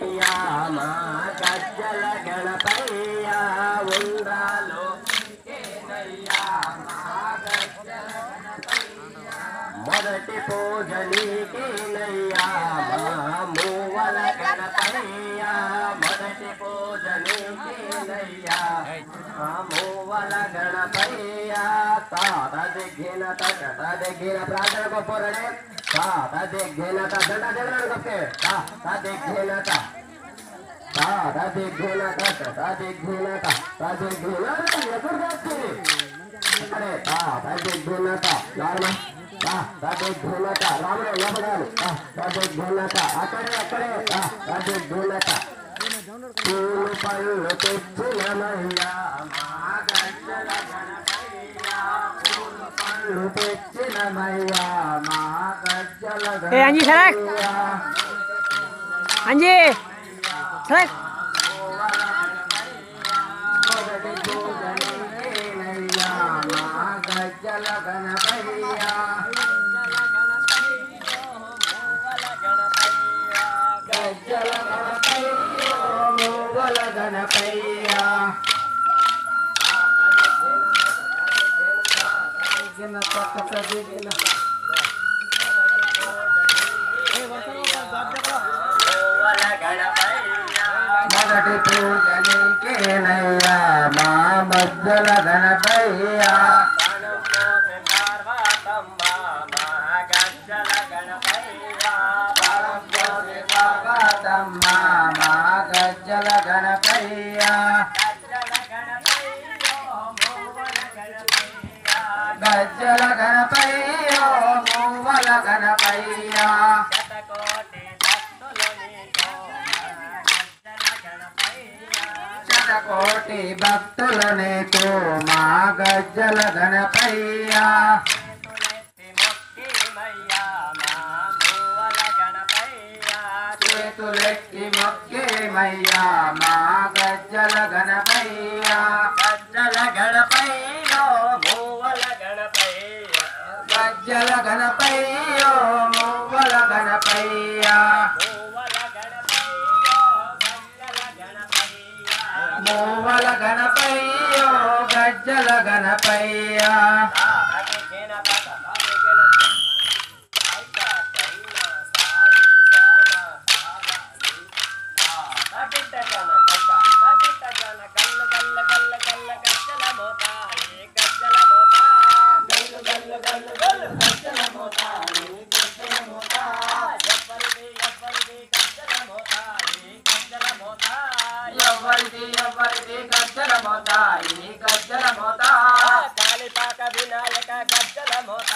మొదటి పూజనీకి నయ్యా మూవల గణపయ్యా మొదటి పూజనీకి నయ్యా మూవల గణపయ్యా తాత దిగ్గిన తగట దిగ్గిన ప్రార్థనకు పొరడే ता ता देख घेला ता डंडा देख रहा कब के ता ता देख घेला ता ता ता देख घेला ता ता देख घेला ता ता देख घेला ता लकुर बात करे अरे ता ता देख घेला ता यार मैं ता ता देख घेला ता राम रे लभ डाल ता ता देख घेला ता अकड़े अकड़े ता ता देख घेला ता फूल पल तुझ नैया मागन thế anh gì thế đấy Anh gì thế đấy Ganapayya గిన పక్క సది గిన మొదటి పూజ మా మధ్యల గణపయ్యా గణపయ్యా सज्जल घन पैया मोवल घन पैया कोटि भक्त ने तो माँ गजल घन पैया मक्के मैया माँ गजल घन पैया गजल घन पैया జల గణపయ్య మొవ్వల గణపయ్య మొవ్వల గణపయ్య గజ్జల గణపయ్య ఎవరిది గజ్జల మోత ఈ గజ్జల మోత కాలిపాక వినాయక గజ్జల మోత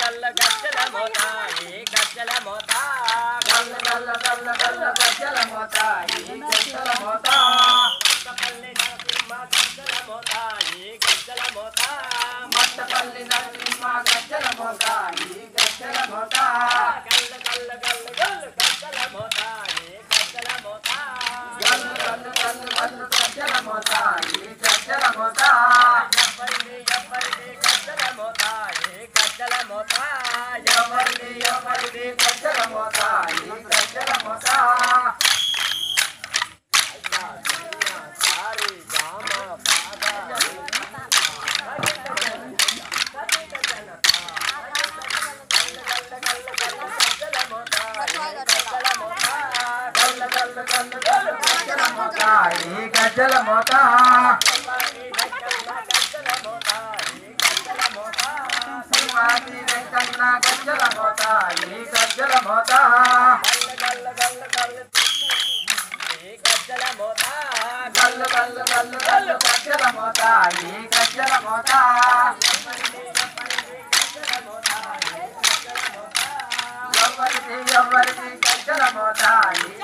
గల్ల గజ్జల మోత ఏ గజ్జల మోత గల్ల గల్ల గల్ల గల్ల గజ్జల మోత ఏ గజ్జల నరసింహ గజ్జల మోత ఏ గజ్జల మోత మత్తపల్లి నరసింహ గజ్జల మోత ఏ గజ్జల మోత గల్ల గల్ల గల్ల గల్ల గజ్జల మోత ఏ గజ్జల మోత గల్ల గల్ల గల్ల గల్ల గజ్జల ఎవరిది ఎవరిది కచ్చల మోత ఈ కచ్చల మోత గజల మోత శివాజీ కన్నా గజ్జల మోత ఈ గజ్జల మోత గజ్జల గల్లు గల్లు గల్లు గల్లు గజ్జల మోత ఈ గజ్జల మోత ఎవరిది ఎవరిది గజ్జల మోత ఈ